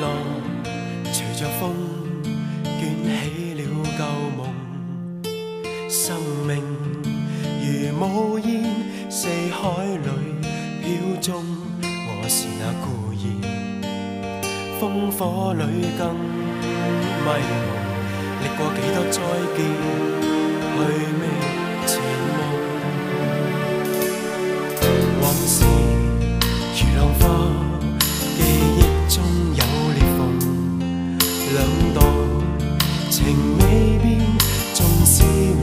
浪，随着风卷起了旧梦。生命如雾烟，四海里飘踪。我是那孤雁，烽火里更迷蒙。历过几多再见。纵使会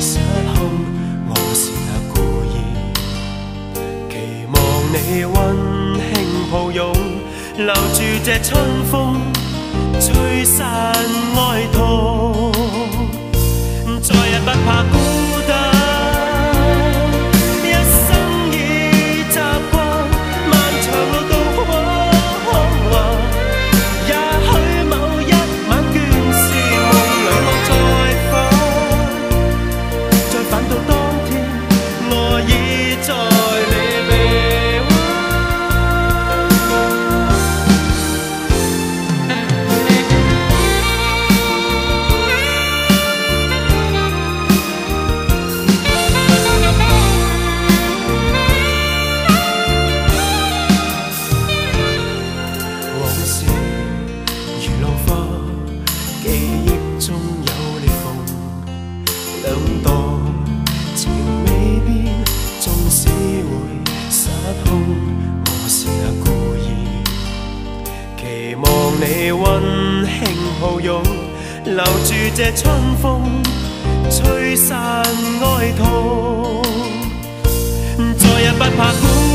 失控我是那故意期望你温馨抱拥留住这春风吹散你温馨好拥，留住这春风，吹散哀痛，再也不怕孤。